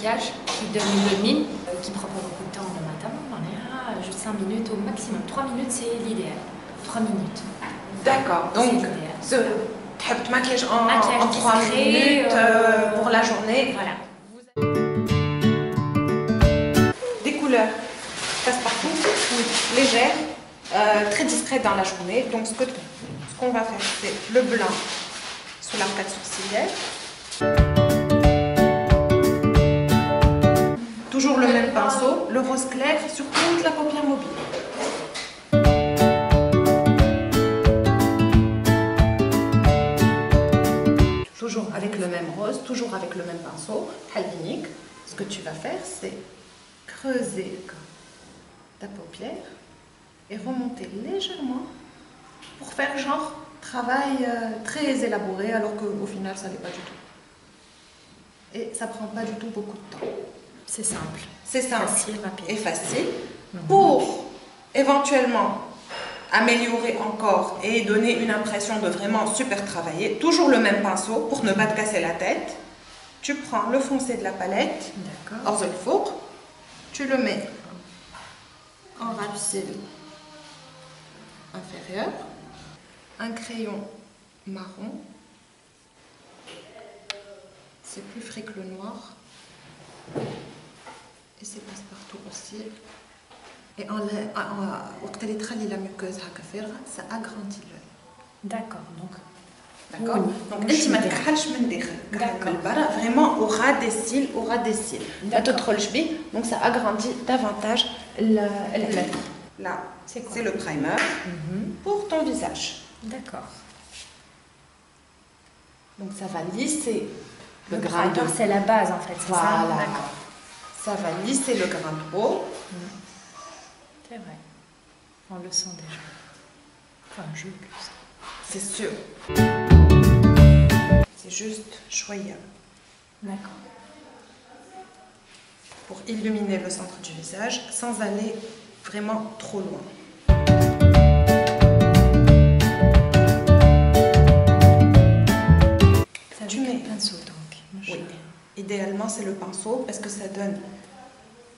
qui donne une mine, euh, qui prend pas beaucoup de temps le matin. On est à euh, juste 5 minutes au maximum. 3 minutes, c'est l'idéal. 3 minutes. D'accord. Donc, ce maquillage en, maquillage en 3 minutes euh, pour la journée. Voilà. Des couleurs passe-partout, légères, très discrètes dans la journée. Donc, ce qu'on ce va faire, c'est le blanc sous l'arcade sourcilière. Toujours le même pinceau, le rose clair sur toute la paupière mobile. Toujours avec le même rose, toujours avec le même pinceau, Halvinique. Ce que tu vas faire, c'est creuser ta paupière et remonter légèrement pour faire genre travail euh, très élaboré alors qu'au final ça n'est pas du tout. Et ça prend pas du tout beaucoup de temps. C'est simple. C'est simple Facile, rapide. et facile pour éventuellement améliorer encore et donner une impression de vraiment super travailler. Toujours le même pinceau pour ne pas te casser la tête. Tu prends le foncé de la palette, four, tu le mets en cils inférieur, un crayon marron, c'est plus frais que le noir, et c'est passe-partout aussi. Et en, en, en, وقت اللي تخلي la muqueuse هكا فارغة, ça agrandit l'œil. D'accord. Donc, D'accord Oui. Donc, مش انت ما من تكحلش من داخل كحل D'accord. من البرا vraiment au ras des cils au ras des cils ما D'accord. تدخلش بيه donc ça agrandit davantage la- l'œil là C'est quoi c'est le primer pour ton visage D'accord. donc ça va lisser le, Le grain de primer, c'est la base en fait, c'est ça voilà D'accord. ça va lisser le grain de peau C'est vrai. On le sent déjà. Enfin, je le sens. c'est sûr c'est juste choyable D'accord. pour illuminer le centre du visage sans aller vraiment trop loin Idéalement, c'est le pinceau parce que ça donne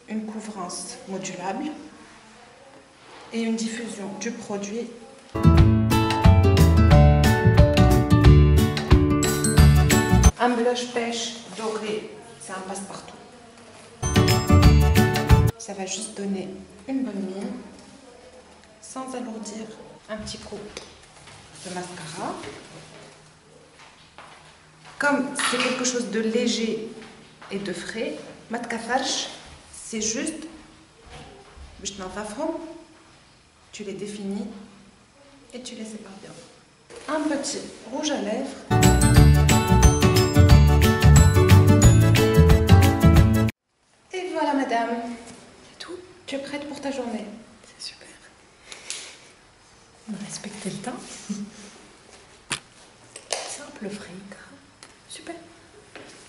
une couvrance modulable et une diffusion du produit. Un blush pêche doré, c'est un passe-partout. Ça va juste donner une bonne mine sans alourdir un petit coup de mascara comme c'est quelque chose de léger et de frais, matkafarsh, c'est juste, je n'en tu les définis et tu les sépares bien. Un petit rouge à lèvres. Et voilà madame, c'est tout. Tu es prête pour ta journée. C'est super. On a respecté le temps. Simple frais. Super.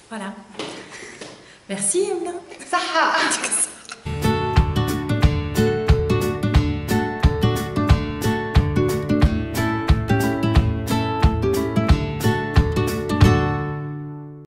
Voilà. Merci. Saha